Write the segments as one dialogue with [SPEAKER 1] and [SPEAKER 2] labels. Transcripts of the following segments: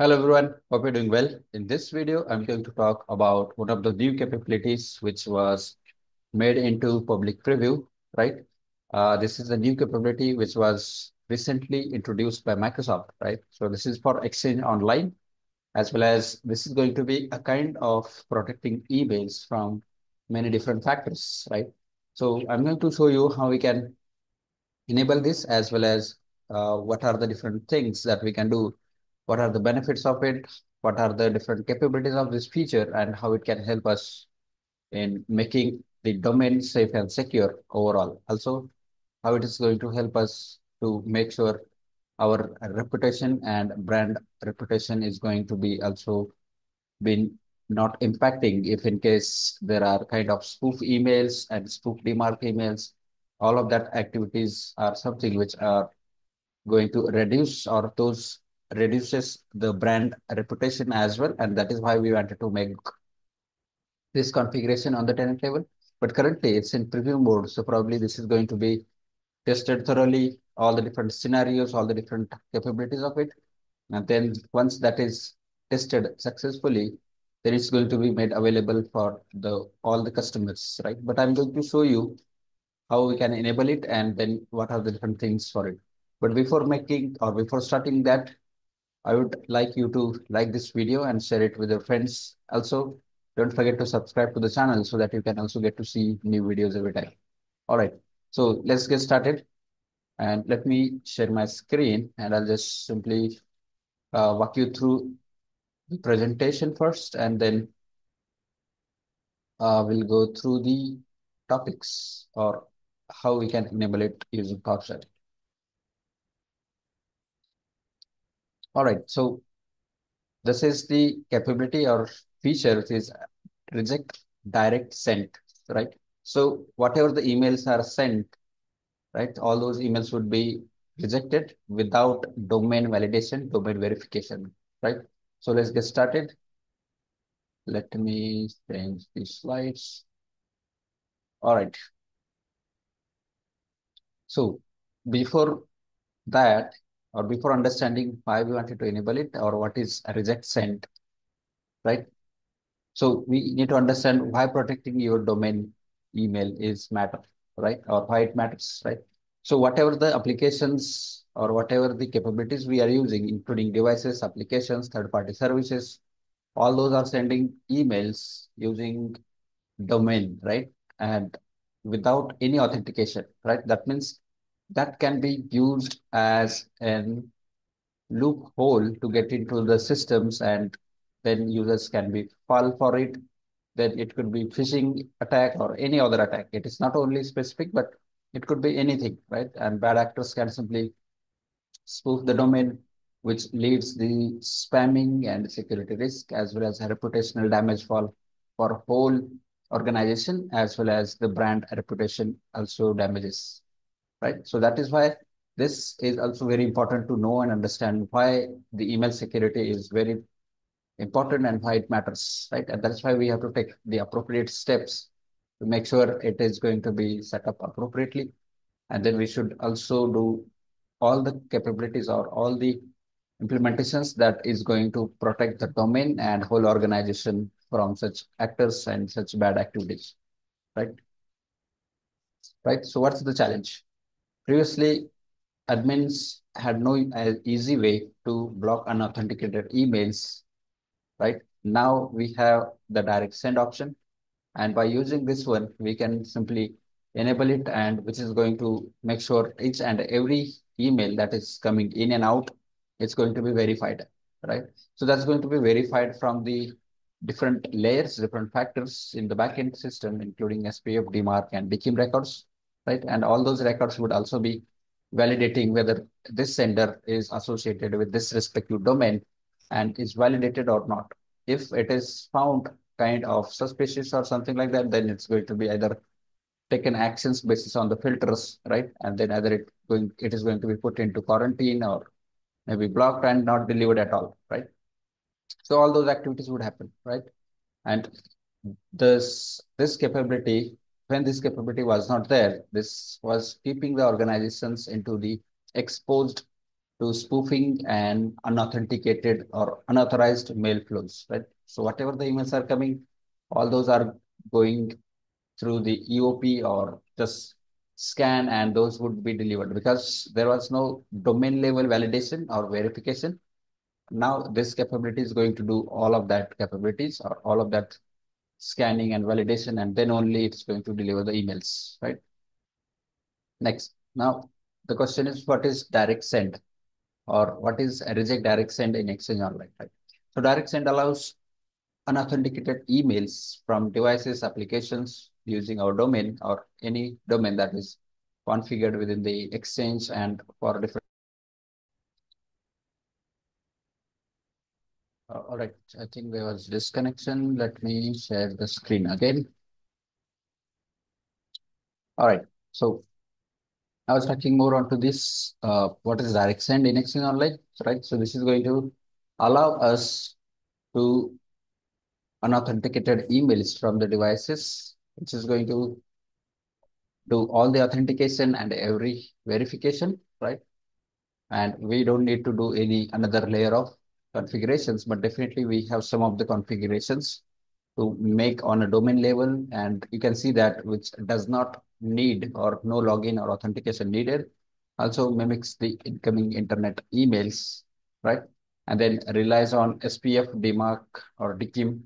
[SPEAKER 1] Hello everyone, hope you're doing well. In this video, I'm going to talk about one of the new capabilities which was made into public preview, right? Uh, this is a new capability which was recently introduced by Microsoft, right? So this is for Exchange Online, as well as this is going to be a kind of protecting emails from many different factors, right? So I'm going to show you how we can enable this as well as uh, what are the different things that we can do what are the benefits of it, what are the different capabilities of this feature, and how it can help us in making the domain safe and secure overall. Also, how it is going to help us to make sure our reputation and brand reputation is going to be also been not impacting if in case there are kind of spoof emails and spoof DMARC emails, all of that activities are something which are going to reduce or those reduces the brand reputation as well. And that is why we wanted to make this configuration on the tenant level. But currently it's in preview mode. So probably this is going to be tested thoroughly, all the different scenarios, all the different capabilities of it. And then once that is tested successfully, then it's going to be made available for the all the customers, right? But I'm going to show you how we can enable it and then what are the different things for it. But before making or before starting that, I would like you to like this video and share it with your friends. Also, don't forget to subscribe to the channel so that you can also get to see new videos every time. All right, so let's get started. And let me share my screen and I'll just simply uh, walk you through the presentation first and then uh, we'll go through the topics or how we can enable it using PowerShell. All right, so this is the capability or feature which is reject direct send, right? So whatever the emails are sent, right, all those emails would be rejected without domain validation, domain verification, right? So let's get started. Let me change the slides. All right. So before that, or before understanding why we wanted to enable it or what is a reject send, right? So we need to understand why protecting your domain email is matter, right? Or why it matters, right? So whatever the applications or whatever the capabilities we are using, including devices, applications, third-party services, all those are sending emails using domain, right? And without any authentication, right? That means that can be used as an loophole to get into the systems and then users can be fall for it. Then it could be phishing attack or any other attack. It is not only specific, but it could be anything, right? And bad actors can simply spoof the domain, which leads the spamming and security risk as well as reputational damage for, for whole organization as well as the brand reputation also damages right? So that is why this is also very important to know and understand why the email security is very important and why it matters, right? And that's why we have to take the appropriate steps to make sure it is going to be set up appropriately. And then we should also do all the capabilities or all the implementations that is going to protect the domain and whole organization from such actors and such bad activities, right? Right. So what's the challenge? Previously, admins had no uh, easy way to block unauthenticated emails, right? Now we have the direct send option. And by using this one, we can simply enable it and which is going to make sure each and every email that is coming in and out, it's going to be verified, right? So that's going to be verified from the different layers, different factors in the backend system, including SPF, DMARC, and DKIM records right? And all those records would also be validating whether this sender is associated with this respective domain and is validated or not. If it is found kind of suspicious or something like that, then it's going to be either taken actions basis on the filters, right? And then either it going it is going to be put into quarantine or maybe blocked and not delivered at all, right? So all those activities would happen, right? And this this capability when this capability was not there, this was keeping the organizations into the exposed to spoofing and unauthenticated or unauthorized mail flows, right? So whatever the emails are coming, all those are going through the EOP or just scan and those would be delivered because there was no domain level validation or verification. Now this capability is going to do all of that capabilities or all of that scanning and validation, and then only it's going to deliver the emails, right? Next. Now, the question is, what is direct send or what is a reject direct send in Exchange Online, right? So direct send allows unauthenticated emails from devices, applications using our domain or any domain that is configured within the Exchange and for different Uh, all right, I think there was disconnection. Let me share the screen again. All right, so I was talking more onto this, uh, what is direct send in Exchange Online, right? So this is going to allow us to unauthenticated emails from the devices, which is going to do all the authentication and every verification, right? And we don't need to do any another layer of configurations, but definitely we have some of the configurations to make on a domain level. And you can see that which does not need or no login or authentication needed. Also mimics the incoming internet emails, right? And then relies on SPF, DMARC or DKIM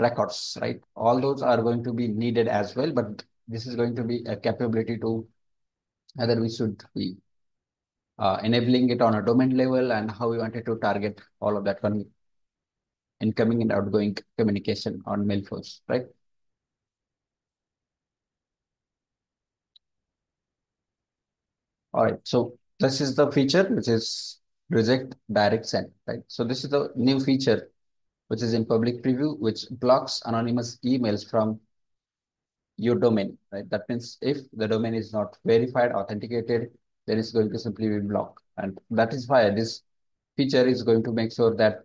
[SPEAKER 1] records, right? All those are going to be needed as well, but this is going to be a capability to either we should be uh, enabling it on a domain level and how we wanted to target all of that incoming and outgoing communication on mail flows, right? All right, so this is the feature which is reject direct send, right? So this is the new feature which is in public preview, which blocks anonymous emails from your domain, right? That means if the domain is not verified, authenticated, then it's going to simply be blocked. And that is why this feature is going to make sure that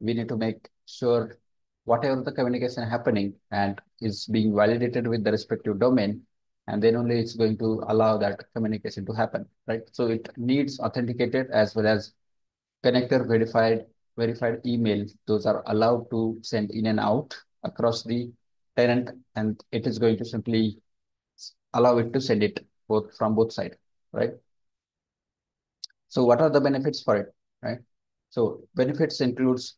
[SPEAKER 1] we need to make sure whatever the communication happening and is being validated with the respective domain, and then only it's going to allow that communication to happen, right? So it needs authenticated as well as connector verified verified email. Those are allowed to send in and out across the tenant, and it is going to simply allow it to send it both from both sides, right? So what are the benefits for it, right? So benefits includes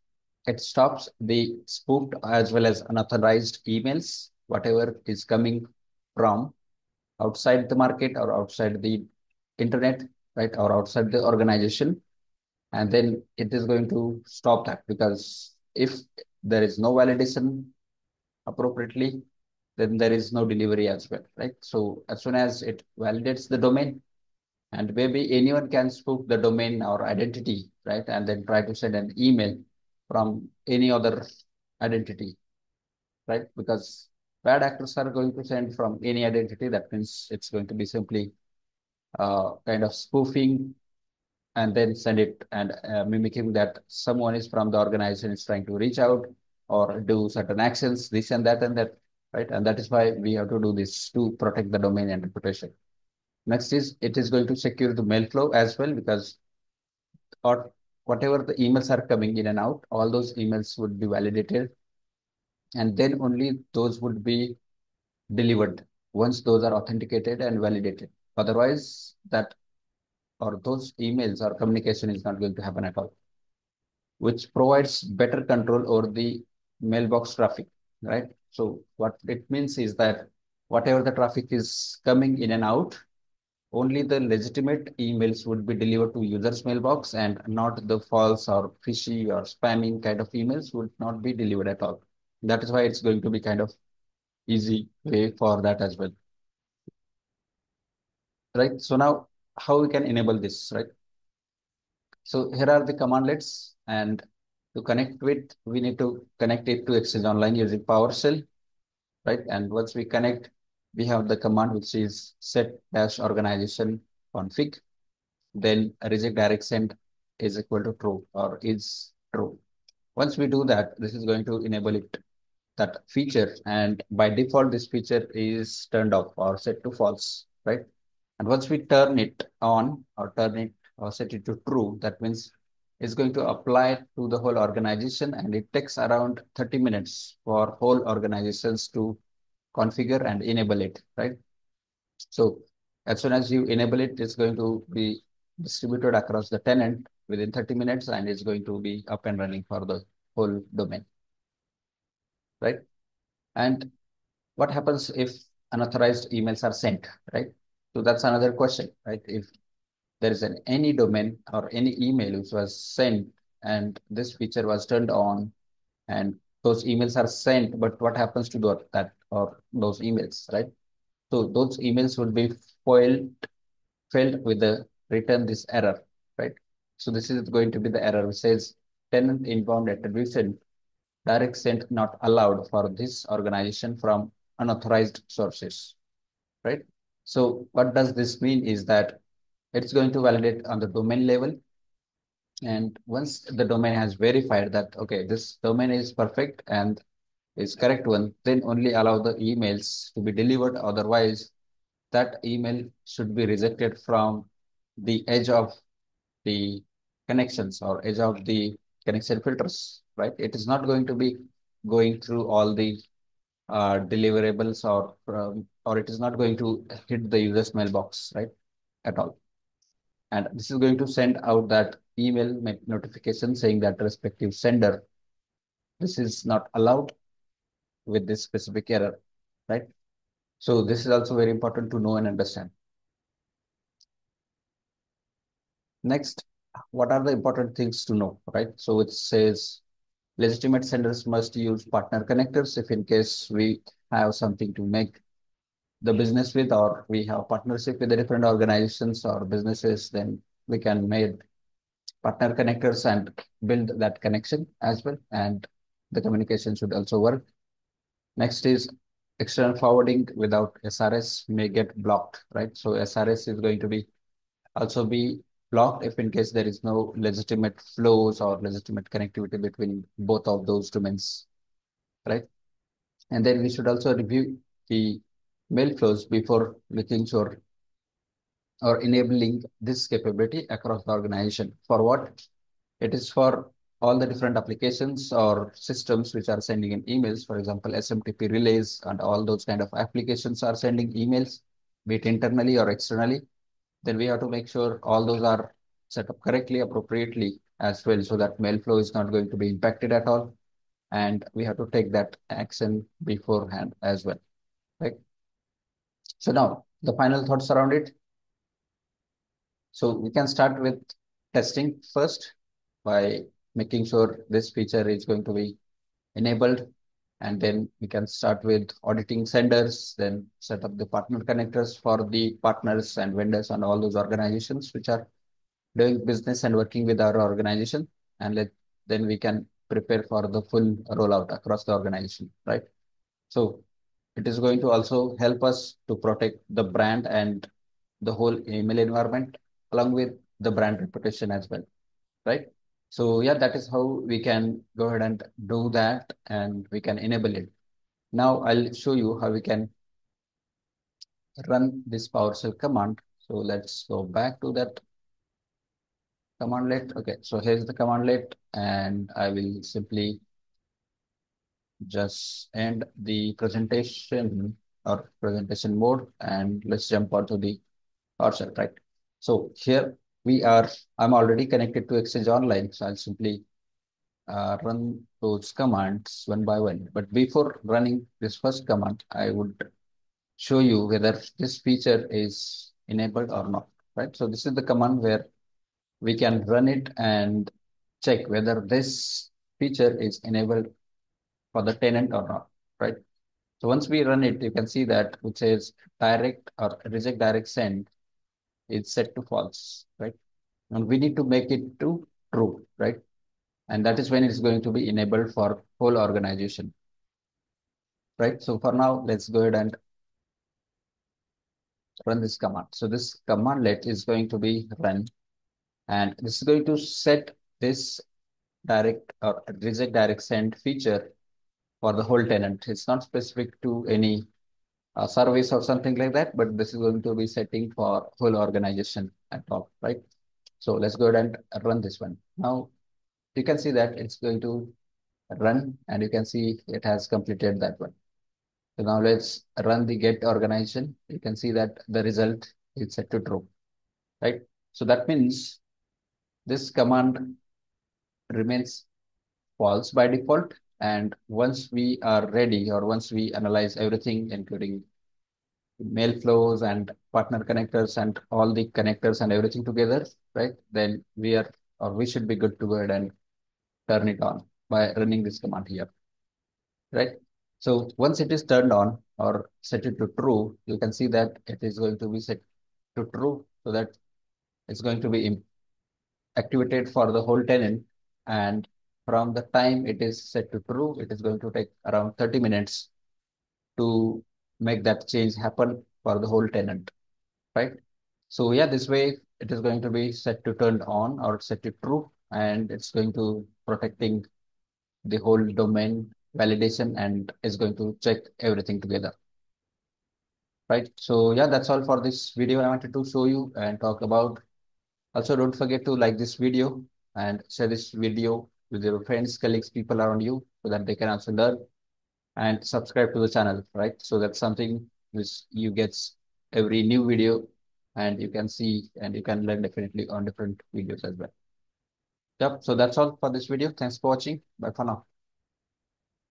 [SPEAKER 1] it stops the spoofed as well as unauthorized emails, whatever is coming from outside the market or outside the internet, right? Or outside the organization. And then it is going to stop that because if there is no validation appropriately, then there is no delivery as well, right? So as soon as it validates the domain, and maybe anyone can spoof the domain or identity, right? And then try to send an email from any other identity, right? Because bad actors are going to send from any identity. That means it's going to be simply uh, kind of spoofing and then send it and uh, mimicking that someone is from the organization is trying to reach out or do certain actions, this and that and that, right? And that is why we have to do this to protect the domain and reputation. Next is it is going to secure the mail flow as well because or whatever the emails are coming in and out, all those emails would be validated and then only those would be delivered once those are authenticated and validated. Otherwise, that or those emails or communication is not going to happen at all, which provides better control over the mailbox traffic, right? So what it means is that whatever the traffic is coming in and out, only the legitimate emails would be delivered to user's mailbox and not the false or fishy or spamming kind of emails would not be delivered at all. That is why it's going to be kind of easy way for that as well. Right. So now how we can enable this, right? So here are the commandlets and to connect with, we need to connect it to Exchange Online using PowerShell, right? And once we connect, we have the command which is set dash organization config. Then reject direct send is equal to true or is true. Once we do that, this is going to enable it that feature. And by default, this feature is turned off or set to false, right? And once we turn it on or turn it or set it to true, that means it's going to apply to the whole organization and it takes around 30 minutes for whole organizations to configure and enable it, right? So as soon as you enable it, it's going to be distributed across the tenant within 30 minutes and it's going to be up and running for the whole domain, right? And what happens if unauthorized emails are sent, right? So that's another question, right? If there is an any domain or any email which was sent and this feature was turned on and those emails are sent, but what happens to that or those emails, right? So those emails would be foiled, filled with the return this error, right? So this is going to be the error which says tenant inbound attribution direct send not allowed for this organization from unauthorized sources, right? So what does this mean is that it's going to validate on the domain level. And once the domain has verified that, okay, this domain is perfect and is correct one, then only allow the emails to be delivered. Otherwise, that email should be rejected from the edge of the connections or edge of the connection filters, right? It is not going to be going through all the uh, deliverables or um, or it is not going to hit the user's mailbox, right? At all. And this is going to send out that email notification saying that respective sender, this is not allowed with this specific error, right? So this is also very important to know and understand. Next, what are the important things to know, right? So it says legitimate senders must use partner connectors if in case we have something to make the business with or we have partnership with the different organizations or businesses, then we can make partner connectors and build that connection as well. And the communication should also work. Next is external forwarding without SRS may get blocked, right? So SRS is going to be also be blocked if in case there is no legitimate flows or legitimate connectivity between both of those domains, right? And then we should also review the mail flows before making sure or enabling this capability across the organization. For what? It is for all the different applications or systems which are sending in emails, for example, SMTP relays and all those kind of applications are sending emails, be it internally or externally, then we have to make sure all those are set up correctly, appropriately as well, so that mail flow is not going to be impacted at all. And we have to take that action beforehand as well, right? So now the final thoughts around it. So we can start with testing first by making sure this feature is going to be enabled. And then we can start with auditing senders, then set up the partner connectors for the partners and vendors and all those organizations which are doing business and working with our organization. And let then we can prepare for the full rollout across the organization, right? So it is going to also help us to protect the brand and the whole email environment along with the brand reputation as well, right? So yeah, that is how we can go ahead and do that and we can enable it. Now I'll show you how we can run this PowerShell command. So let's go back to that commandlet. Okay, so here's the commandlet and I will simply just end the presentation or presentation mode and let's jump onto the PowerShell, right? So here we are, I'm already connected to Exchange Online, so I'll simply uh, run those commands one by one. But before running this first command, I would show you whether this feature is enabled or not, right? So this is the command where we can run it and check whether this feature is enabled for the tenant or not, right? So once we run it, you can see that it says direct or reject direct send is set to false, right? And we need to make it to true, right? And that is when it's going to be enabled for whole organization, right? So for now, let's go ahead and run this command. So this commandlet is going to be run and this is going to set this direct or reject direct send feature for the whole tenant. It's not specific to any uh, service or something like that, but this is going to be setting for whole organization at all, right? So let's go ahead and run this one. Now you can see that it's going to run and you can see it has completed that one. So now let's run the get organization. You can see that the result is set to true, right? So that means this command remains false by default. And once we are ready or once we analyze everything, including mail flows and partner connectors and all the connectors and everything together, right? Then we are or we should be good to go ahead and turn it on by running this command here, right? So once it is turned on or set it to true, you can see that it is going to be set to true so that it's going to be activated for the whole tenant. And from the time it is set to true, it is going to take around 30 minutes to make that change happen for the whole tenant, right? So yeah, this way it is going to be set to turned on or set to true, and it's going to protecting the whole domain validation and is going to check everything together. Right. So yeah, that's all for this video I wanted to show you and talk about. Also, don't forget to like this video and share this video with your friends, colleagues, people around you so that they can also learn and subscribe to the channel, right? So that's something which you get every new video and you can see and you can learn definitely on different videos as well. Yep. So that's all for this video. Thanks for watching. Bye for now.